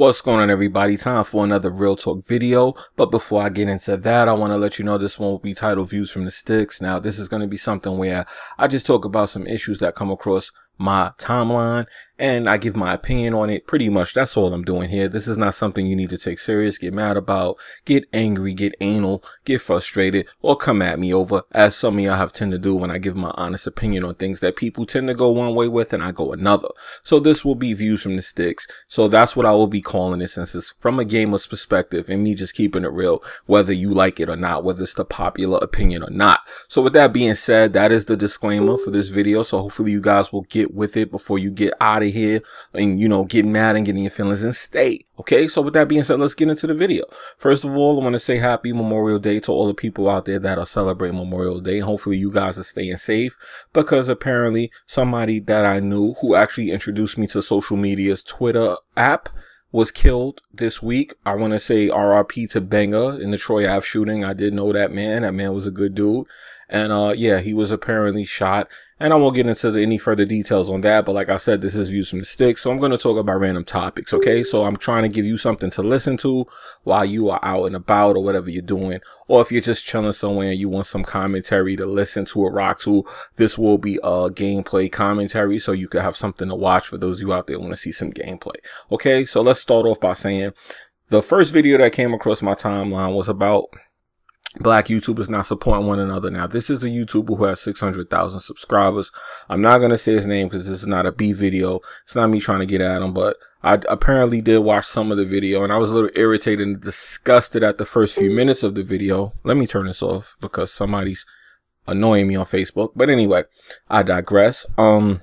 What's going on everybody? Time for another Real Talk video. But before I get into that, I want to let you know this one will be titled Views from the Sticks. Now, this is going to be something where I just talk about some issues that come across my timeline and I give my opinion on it. Pretty much that's all I'm doing here. This is not something you need to take serious, get mad about, get angry, get anal, get frustrated, or come at me over, as some of y'all have tend to do when I give my honest opinion on things that people tend to go one way with and I go another. So this will be views from the sticks. So that's what I will be calling it since it's from a gamer's perspective and me just keeping it real, whether you like it or not, whether it's the popular opinion or not. So with that being said, that is the disclaimer for this video. So hopefully you guys will get with it before you get out of here and, you know, getting mad and getting your feelings and stay. Okay. So with that being said, let's get into the video. First of all, I want to say happy Memorial Day to all the people out there that are celebrating Memorial Day. Hopefully you guys are staying safe because apparently somebody that I knew who actually introduced me to social media's Twitter app was killed this week. I want to say RIP to Banga in the Troy Ave shooting. I did know that man. That man was a good dude. And uh, yeah, he was apparently shot. And I won't get into the, any further details on that. But like I said, this is views from the sticks. So I'm going to talk about random topics. Okay. So I'm trying to give you something to listen to while you are out and about or whatever you're doing. Or if you're just chilling somewhere and you want some commentary to listen to or rock to, this will be a gameplay commentary. So you could have something to watch for those of you out there want to see some gameplay. Okay. So let's start off by saying the first video that came across my timeline was about black YouTubers not supporting one another. Now, this is a YouTuber who has 600,000 subscribers. I'm not going to say his name because this is not a B video. It's not me trying to get at him, but I apparently did watch some of the video and I was a little irritated and disgusted at the first few minutes of the video. Let me turn this off because somebody's annoying me on Facebook. But anyway, I digress. Um,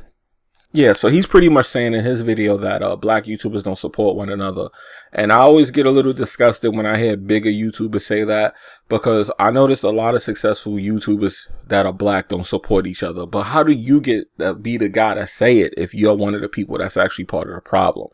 yeah, so he's pretty much saying in his video that uh, black YouTubers don't support one another. And I always get a little disgusted when I hear bigger YouTubers say that because I noticed a lot of successful YouTubers that are black don't support each other. But how do you get to be the guy to say it if you're one of the people that's actually part of the problem?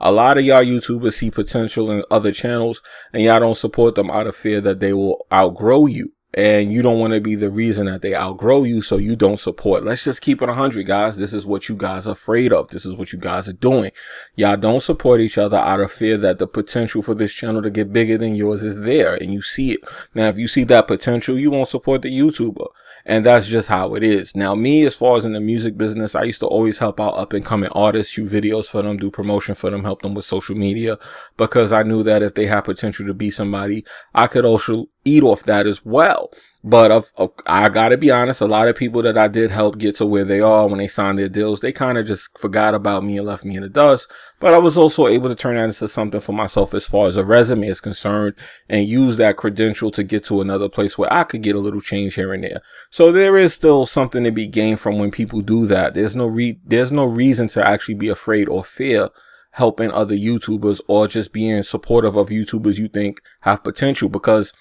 A lot of y'all YouTubers see potential in other channels and y'all don't support them out of fear that they will outgrow you and you don't want to be the reason that they outgrow you so you don't support. Let's just keep it 100 guys. This is what you guys are afraid of. This is what you guys are doing. Y'all don't support each other out of fear that the potential for this channel to get bigger than yours is there and you see it. Now if you see that potential you won't support the youtuber and that's just how it is. Now me as far as in the music business i used to always help out up and coming artists shoot videos for them do promotion for them help them with social media because i knew that if they had potential to be somebody i could also eat off that as well. But of, of, I gotta be honest, a lot of people that I did help get to where they are when they signed their deals, they kind of just forgot about me and left me in the dust. But I was also able to turn that into something for myself as far as a resume is concerned and use that credential to get to another place where I could get a little change here and there. So there is still something to be gained from when people do that. There's no re there's no reason to actually be afraid or fear helping other YouTubers or just being supportive of YouTubers you think have potential because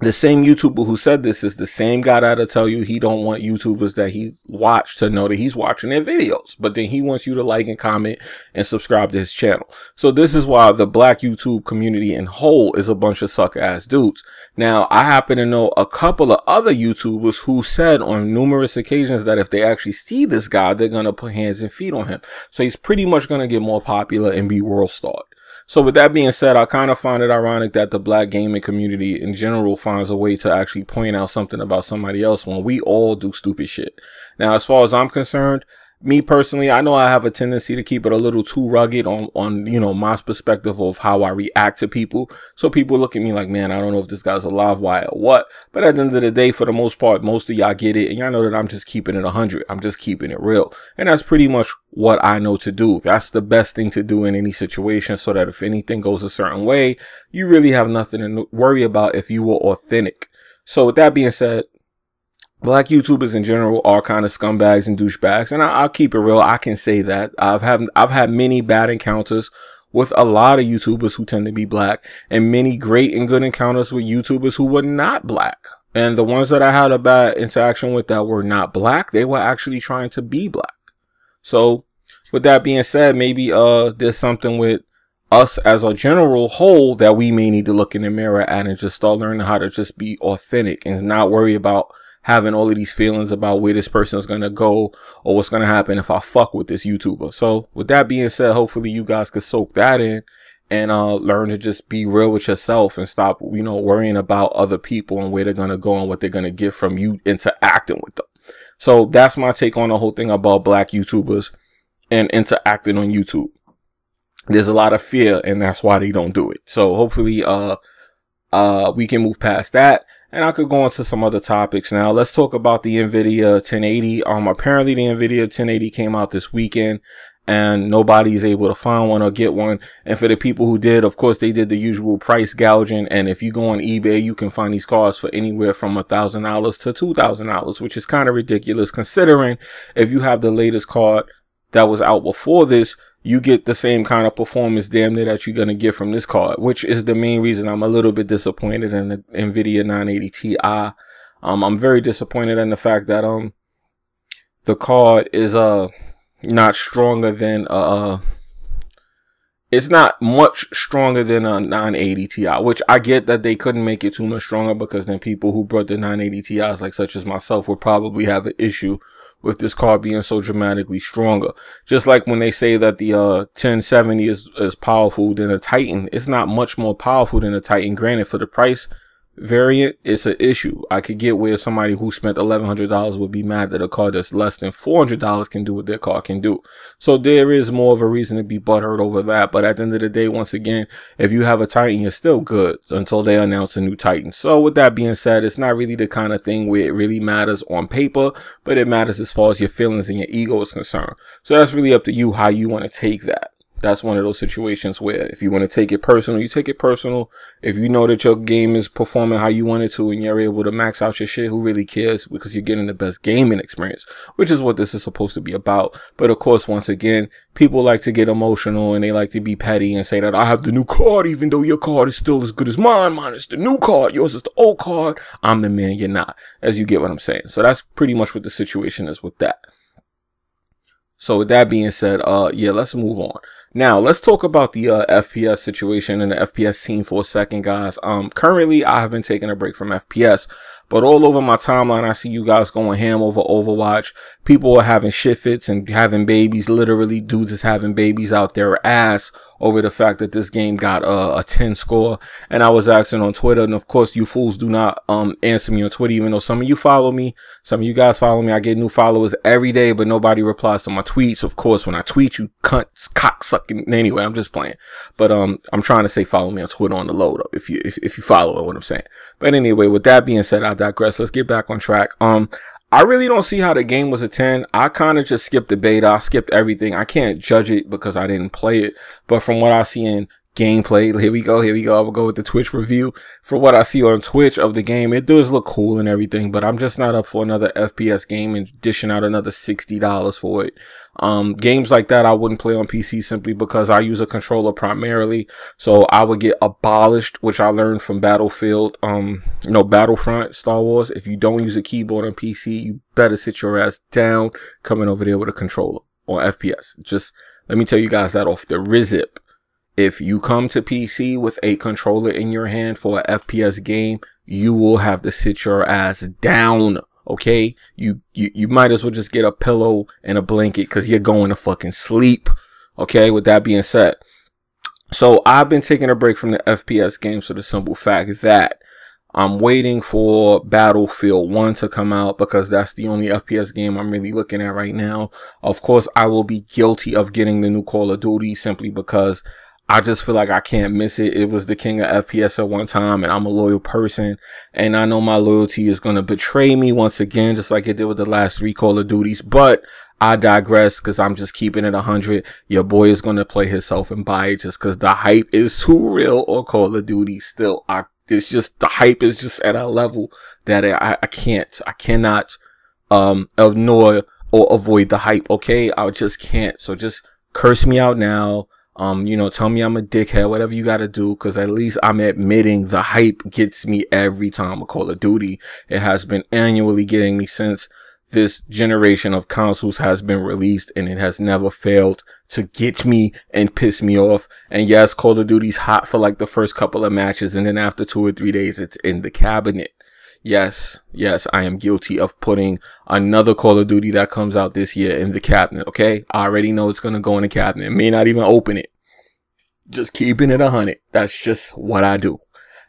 the same YouTuber who said this is the same guy that'll tell you he don't want YouTubers that he watch to know that he's watching their videos, but then he wants you to like and comment and subscribe to his channel. So this is why the black YouTube community in whole is a bunch of suck ass dudes. Now, I happen to know a couple of other YouTubers who said on numerous occasions that if they actually see this guy, they're going to put hands and feet on him. So he's pretty much going to get more popular and be world starred. So with that being said, I kind of find it ironic that the black gaming community in general finds a way to actually point out something about somebody else when we all do stupid shit. Now, as far as I'm concerned, me personally, I know I have a tendency to keep it a little too rugged on, on, you know, my perspective of how I react to people. So people look at me like, man, I don't know if this guy's a live wire or what. But at the end of the day, for the most part, most of y'all get it. And y'all know that I'm just keeping it 100. I'm just keeping it real. And that's pretty much what I know to do. That's the best thing to do in any situation so that if anything goes a certain way, you really have nothing to worry about if you were authentic. So with that being said, black YouTubers in general are kind of scumbags and douchebags, and I, will keep it real. I can say that I've had I've had many bad encounters with a lot of YouTubers who tend to be black, and many great and good encounters with YouTubers who were not black. And the ones that I had a bad interaction with that were not black, they were actually trying to be black. So, with that being said, maybe uh there's something with us as a general whole that we may need to look in the mirror at and just start learning how to just be authentic and not worry about having all of these feelings about where this person is going to go or what's going to happen if I fuck with this YouTuber. So with that being said, hopefully you guys could soak that in and uh, learn to just be real with yourself and stop, you know, worrying about other people and where they're going to go and what they're going to get from you interacting with them. So that's my take on the whole thing about black YouTubers and interacting on YouTube. There's a lot of fear and that's why they don't do it. So hopefully, uh, uh, we can move past that and I could go into some other topics now. Let's talk about the NVIDIA 1080. Um, apparently the NVIDIA 1080 came out this weekend and nobody's able to find one or get one. And for the people who did, of course, they did the usual price gouging. And if you go on eBay, you can find these cars for anywhere from a thousand dollars to two thousand dollars, which is kind of ridiculous considering if you have the latest card that was out before this, you get the same kind of performance damn near that you're going to get from this card, which is the main reason I'm a little bit disappointed in the NVIDIA 980 Ti. Um, I'm very disappointed in the fact that, um, the card is, uh, not stronger than uh it's not much stronger than a 980 Ti, which I get that they couldn't make it too much stronger because then people who brought the 980 Ti's, like such as myself, would probably have an issue with this car being so dramatically stronger. Just like when they say that the uh, 1070 is, is powerful than a Titan, it's not much more powerful than a Titan. Granted, for the price variant, it's an issue. I could get where somebody who spent $1,100 would be mad that a car that's less than $400 can do what their car can do. So there is more of a reason to be butthurt over that. But at the end of the day, once again, if you have a Titan, you're still good until they announce a new Titan. So with that being said, it's not really the kind of thing where it really matters on paper, but it matters as far as your feelings and your ego is concerned. So that's really up to you how you want to take that that's one of those situations where if you want to take it personal, you take it personal. If you know that your game is performing how you want it to and you're able to max out your shit, who really cares? Because you're getting the best gaming experience, which is what this is supposed to be about. But of course, once again, people like to get emotional and they like to be petty and say that I have the new card, even though your card is still as good as mine. Mine is the new card. Yours is the old card. I'm the man. You're not. As you get what I'm saying. So that's pretty much what the situation is with that. So with that being said, uh, yeah, let's move on. Now let's talk about the uh, FPS situation and the FPS scene for a second, guys. Um, currently I have been taking a break from FPS, but all over my timeline, I see you guys going ham over Overwatch. People are having shit fits and having babies. Literally, dudes is having babies out their ass over the fact that this game got a, a 10 score. And I was asking on Twitter, and of course, you fools do not um answer me on Twitter, even though some of you follow me. Some of you guys follow me. I get new followers every day, but nobody replies to my tweets. Of course, when I tweet, you cunts, cocksucking. Anyway, I'm just playing. But um, I'm trying to say follow me on Twitter on the low though, if you if, if you follow what I'm saying. But anyway, with that being said, I digress. Let's get back on track. Um, I really don't see how the game was a 10. I kind of just skipped the beta. I skipped everything. I can't judge it because I didn't play it. But from what I see in gameplay. Here we go. Here we go. I will go with the Twitch review. For what I see on Twitch of the game, it does look cool and everything, but I'm just not up for another FPS game and dishing out another $60 for it. Um, games like that I wouldn't play on PC simply because I use a controller primarily. So I would get abolished, which I learned from Battlefield, um, you know, Battlefront, Star Wars. If you don't use a keyboard on PC, you better sit your ass down coming over there with a controller or FPS. Just let me tell you guys that off the rizip. If you come to PC with a controller in your hand for an FPS game, you will have to sit your ass down. Okay. You, you, you might as well just get a pillow and a blanket cause you're going to fucking sleep. Okay. With that being said. So I've been taking a break from the FPS games for the simple fact that I'm waiting for Battlefield 1 to come out because that's the only FPS game I'm really looking at right now. Of course, I will be guilty of getting the new Call of Duty simply because I just feel like I can't miss it. It was the king of FPS at one time and I'm a loyal person and I know my loyalty is going to betray me once again, just like it did with the last three Call of Duties. But I digress because I'm just keeping it 100. Your boy is going to play himself and buy it just because the hype is too real or Call of Duty still. I, it's just, the hype is just at a level that I, I can't, I cannot, um, ignore or avoid the hype. Okay. I just can't. So just curse me out now um, you know, tell me I'm a dickhead, whatever you gotta do, cause at least I'm admitting the hype gets me every time a Call of Duty. It has been annually getting me since this generation of consoles has been released and it has never failed to get me and piss me off. And yes, Call of Duty's hot for like the first couple of matches and then after two or three days, it's in the cabinet. Yes, yes, I am guilty of putting another Call of Duty that comes out this year in the cabinet. Okay. I already know it's to go in the cabinet. May not even open it. Just keeping it a hundred. That's just what I do.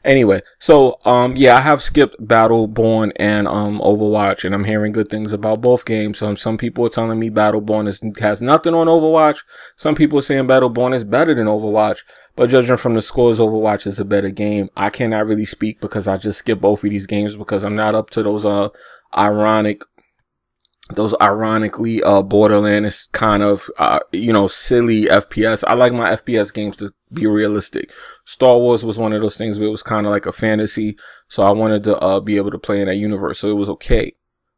Anyway, so um yeah, I have skipped Battleborn and um Overwatch, and I'm hearing good things about both games. Um, some people are telling me Battleborn is, has nothing on Overwatch. Some people are saying Battleborn is better than Overwatch. But judging from the scores, Overwatch is a better game. I cannot really speak because I just skip both of these games because I'm not up to those uh ironic those ironically uh borderlands kind of uh you know silly fps i like my fps games to be realistic. Star wars was one of those things where it was kind of like a fantasy so i wanted to uh be able to play in that universe so it was okay.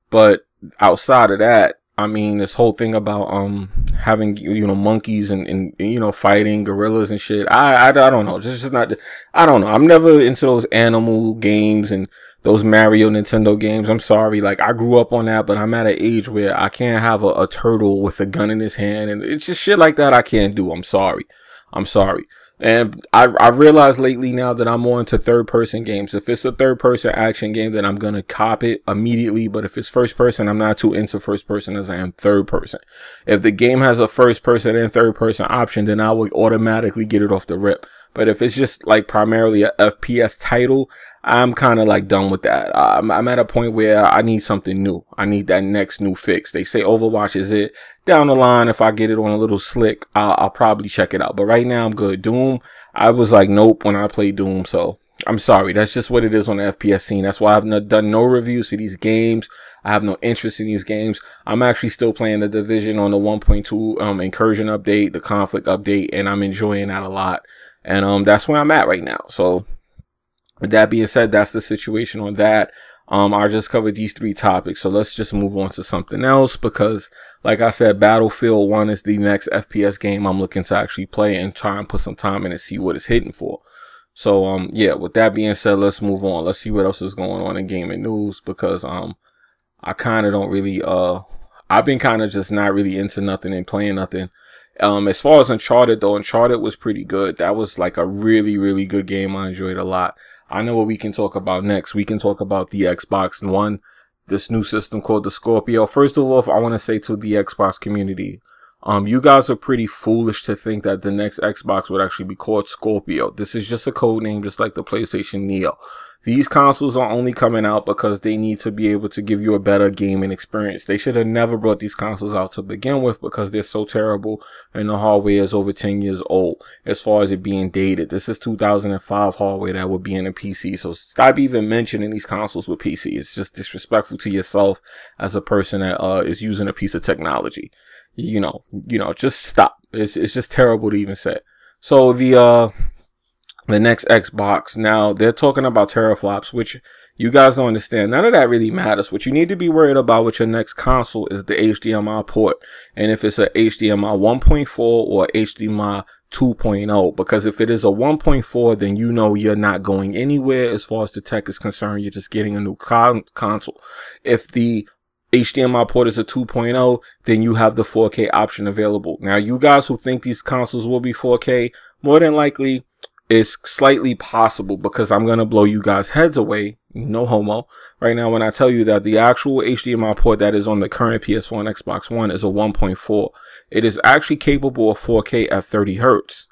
But outside of that I mean, this whole thing about um having you know monkeys and, and you know fighting gorillas and shit. I I, I don't know. Just, just not. I don't know. I'm never into those animal games and those Mario Nintendo games. I'm sorry. Like I grew up on that, but I'm at an age where I can't have a, a turtle with a gun in his hand, and it's just shit like that. I can't do. I'm sorry. I'm sorry. And I've, I've realized lately now that I'm more into third person games. If it's a third person action game, then I'm going to cop it immediately. But if it's first person, I'm not too into first person as I am third person. If the game has a first person and third person option, then I will automatically get it off the rip. But if it's just like primarily a FPS title, I'm kind of like done with that. I'm, I'm, at a point where I need something new. I need that next new fix. They say Overwatch is it. Down the line, if I get it on a little slick, I'll, I'll probably check it out. But right now, I'm good. Doom, I was like, nope, when I played Doom. So I'm sorry. That's just what it is on the FPS scene. That's why I've no, done no reviews for these games. I have no interest in these games. I'm actually still playing the Division on the 1.2 um, incursion update, the conflict update, and I'm enjoying that a lot. And um, that's where I'm at right now. So with that being said, that's the situation on that. Um, I just covered these three topics, so let's just move on to something else because, like I said, Battlefield 1 is the next FPS game I'm looking to actually play and try and put some time in and see what it's hitting for. So, um, yeah, with that being said, let's move on. Let's see what else is going on in gaming news because, um, I kind of don't really, uh, I've been kind of just not really into nothing and playing nothing. Um, as far as Uncharted though, Uncharted was pretty good. That was like a really, really good game. I enjoyed a lot. I know what we can talk about next. We can talk about the Xbox One, this new system called the Scorpio. First of all, I want to say to the Xbox community, um, you guys are pretty foolish to think that the next Xbox would actually be called Scorpio. This is just a code name, just like the PlayStation Neo. These consoles are only coming out because they need to be able to give you a better gaming experience. They should have never brought these consoles out to begin with because they're so terrible and the hardware is over 10 years old as far as it being dated. This is 2005 hardware that would be in a PC. So stop even mentioning these consoles with PC. It's just disrespectful to yourself as a person that uh, is using a piece of technology. You know, you know, just stop. It's, it's just terrible to even say. So the, uh, the next Xbox. Now they're talking about teraflops, which you guys don't understand. None of that really matters. What you need to be worried about with your next console is the HDMI port. And if it's a HDMI 1.4 or HDMI 2.0 because if it is a 1.4 then you know you're not going anywhere as far as the tech is concerned you're just getting a new con console if the HDMI port is a 2.0 then you have the 4K option available now you guys who think these consoles will be 4K more than likely it's slightly possible because I'm going to blow you guys heads away. No homo. Right now, when I tell you that the actual HDMI port that is on the current PS1 Xbox One is a 1.4, it is actually capable of 4K at 30 hertz.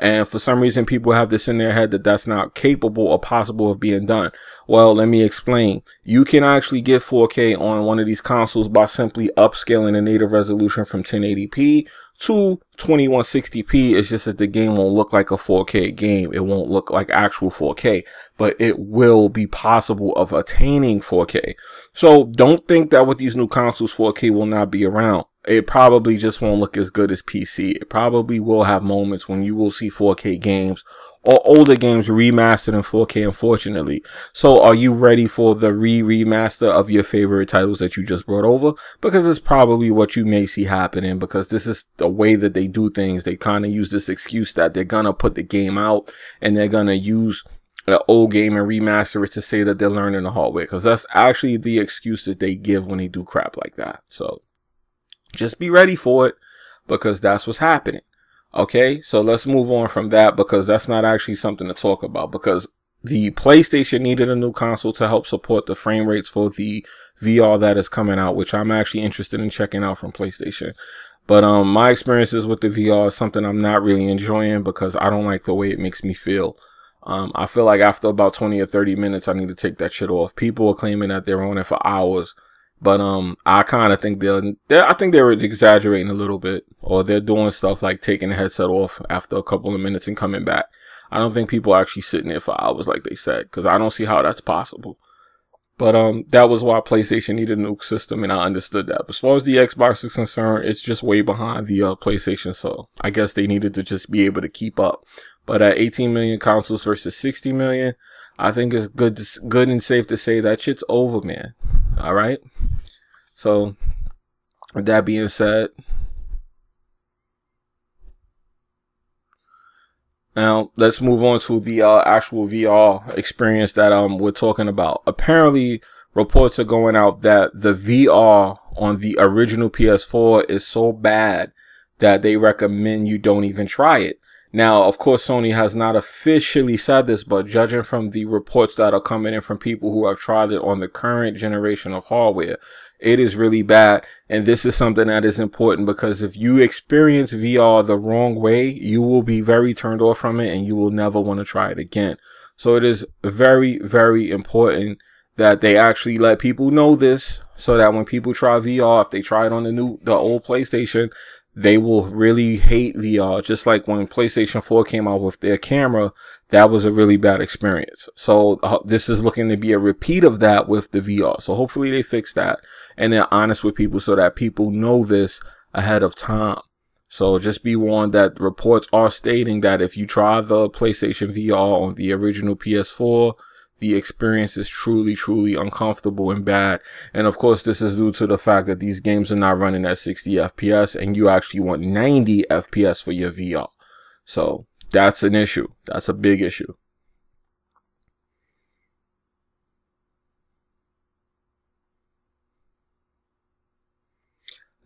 And for some reason, people have this in their head that that's not capable or possible of being done. Well, let me explain. You can actually get 4K on one of these consoles by simply upscaling the native resolution from 1080p to 2160p. It's just that the game won't look like a 4K game. It won't look like actual 4K, but it will be possible of attaining 4K. So don't think that with these new consoles, 4K will not be around it probably just won't look as good as PC. It probably will have moments when you will see 4K games or older games remastered in 4K, unfortunately. So are you ready for the re-remaster of your favorite titles that you just brought over? Because it's probably what you may see happening because this is the way that they do things. They kind of use this excuse that they're going to put the game out and they're going to use an old game and remaster it to say that they're learning the hard way because that's actually the excuse that they give when they do crap like that. So just be ready for it because that's what's happening. Okay, so let's move on from that because that's not actually something to talk about because the PlayStation needed a new console to help support the frame rates for the VR that is coming out, which I'm actually interested in checking out from PlayStation. But um, my experiences with the VR is something I'm not really enjoying because I don't like the way it makes me feel. Um, I feel like after about 20 or 30 minutes, I need to take that shit off. People are claiming that they're on it for hours, but um, I kind of think they're, they're, I think they're exaggerating a little bit, or they're doing stuff like taking the headset off after a couple of minutes and coming back. I don't think people are actually sitting there for hours like they said, because I don't see how that's possible. But um, that was why PlayStation needed a new system, and I understood that. But as far as the Xbox is concerned, it's just way behind the uh, PlayStation, so I guess they needed to just be able to keep up. But at 18 million consoles versus 60 million, I think it's good, to, good and safe to say that shit's over, man. All right. So, with that being said, Now let's move on to the uh, actual VR experience that um we're talking about. Apparently, reports are going out that the VR on the original PS4 is so bad that they recommend you don't even try it. Now, of course, Sony has not officially said this, but judging from the reports that are coming in from people who have tried it on the current generation of hardware, it is really bad. And this is something that is important because if you experience VR the wrong way, you will be very turned off from it and you will never want to try it again. So it is very, very important that they actually let people know this so that when people try VR, if they try it on the new, the old PlayStation, they will really hate VR. Just like when PlayStation 4 came out with their camera, that was a really bad experience. So uh, this is looking to be a repeat of that with the VR. So hopefully they fix that and they're honest with people so that people know this ahead of time. So just be warned that reports are stating that if you try the PlayStation VR on the original PS4, the experience is truly, truly uncomfortable and bad. And of course, this is due to the fact that these games are not running at 60 FPS and you actually want 90 FPS for your VR. So that's an issue. That's a big issue.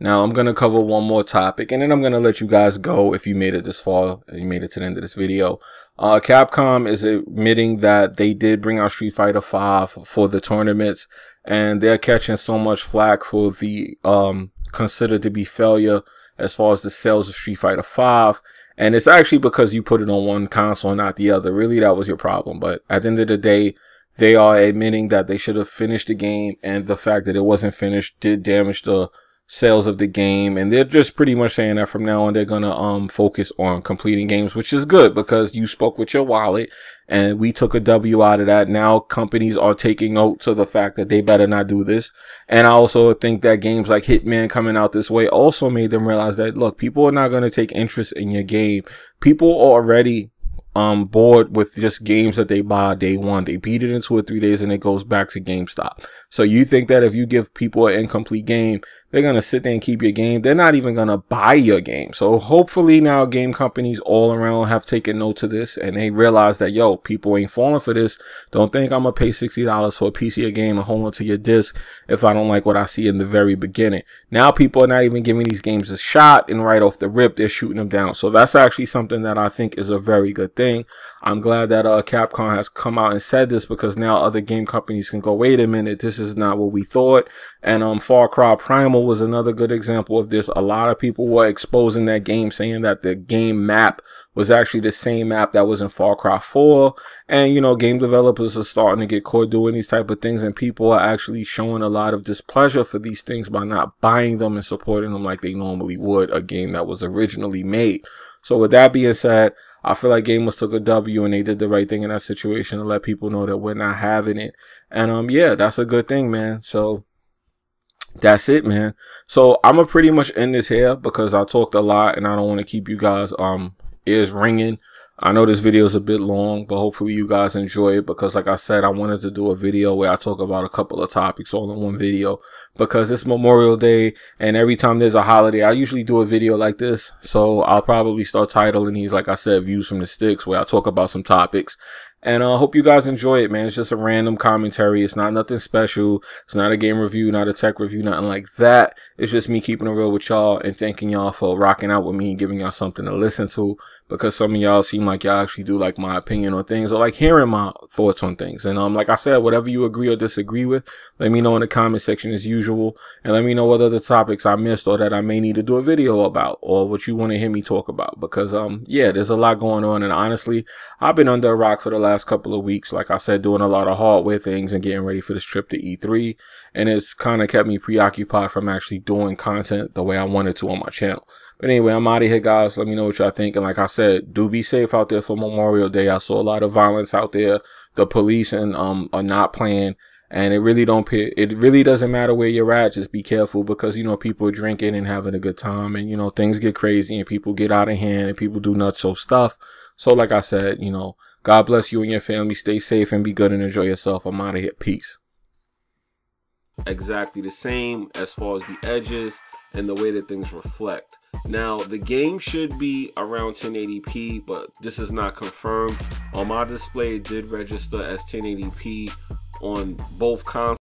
Now I'm going to cover one more topic and then I'm going to let you guys go if you made it this far and you made it to the end of this video. Uh, Capcom is admitting that they did bring out Street Fighter 5 for the tournaments and they're catching so much flack for the um, considered to be failure as far as the sales of Street Fighter 5. And it's actually because you put it on one console, and not the other. Really, that was your problem. But at the end of the day, they are admitting that they should have finished the game and the fact that it wasn't finished did damage the sales of the game and they're just pretty much saying that from now on they're gonna um focus on completing games which is good because you spoke with your wallet and we took a W out of that now companies are taking note to the fact that they better not do this and I also think that games like Hitman coming out this way also made them realize that look people are not going to take interest in your game people are already um bored with just games that they buy day one. They beat it in two or three days and it goes back to GameStop. So you think that if you give people an incomplete game, they're gonna sit there and keep your game. They're not even gonna buy your game. So hopefully now game companies all around have taken note to this and they realize that yo, people ain't falling for this. Don't think I'm gonna pay sixty dollars for a PC or game and hold on to your disc if I don't like what I see in the very beginning. Now people are not even giving these games a shot and right off the rip they're shooting them down. So that's actually something that I think is a very good thing. I'm glad that uh, Capcom has come out and said this because now other game companies can go, wait a minute, this is not what we thought. And um, Far Cry Primal was another good example of this. A lot of people were exposing that game, saying that the game map was actually the same map that was in Far Cry 4. And, you know, game developers are starting to get caught doing these type of things and people are actually showing a lot of displeasure for these things by not buying them and supporting them like they normally would a game that was originally made. So with that being said, I feel like Gamers took a W and they did the right thing in that situation to let people know that we're not having it. And um yeah, that's a good thing, man. So that's it, man. So I'm gonna pretty much end this here because I talked a lot and I don't want to keep you guys um ears ringing. I know this video is a bit long, but hopefully you guys enjoy it because like I said, I wanted to do a video where I talk about a couple of topics all in one video because it's Memorial Day and every time there's a holiday, I usually do a video like this. So I'll probably start titling these, like I said, views from the sticks where I talk about some topics And I uh, hope you guys enjoy it, man. It's just a random commentary. It's not nothing special. It's not a game review, not a tech review, nothing like that. It's just me keeping it real with y'all and thanking y'all for rocking out with me and giving y'all something to listen to. Because some of y'all seem like y'all actually do like my opinion on things or like hearing my thoughts on things. And um, like I said, whatever you agree or disagree with, let me know in the comment section as usual. And let me know what other topics I missed or that I may need to do a video about or what you want to hear me talk about. Because um, yeah, there's a lot going on. And honestly, I've been under a rock for the last last couple of weeks. Like I said, doing a lot of hardware things and getting ready for this trip to E3. And it's kind of kept me preoccupied from actually doing content the way I wanted to on my channel. But anyway, I'm out of here, guys. Let me know what y'all think. And like I said, do be safe out there for Memorial Day. I saw a lot of violence out there. The police and um are not playing and it really don't it really doesn't matter where you're at just be careful because you know people are drinking and having a good time and you know things get crazy and people get out of hand and people do nuts so stuff so like i said you know God bless you and your family. Stay safe and be good and enjoy yourself. I'm out of here. Peace. Exactly the same as far as the edges and the way that things reflect. Now, the game should be around 1080p, but this is not confirmed. On my display, it did register as 1080p on both consoles.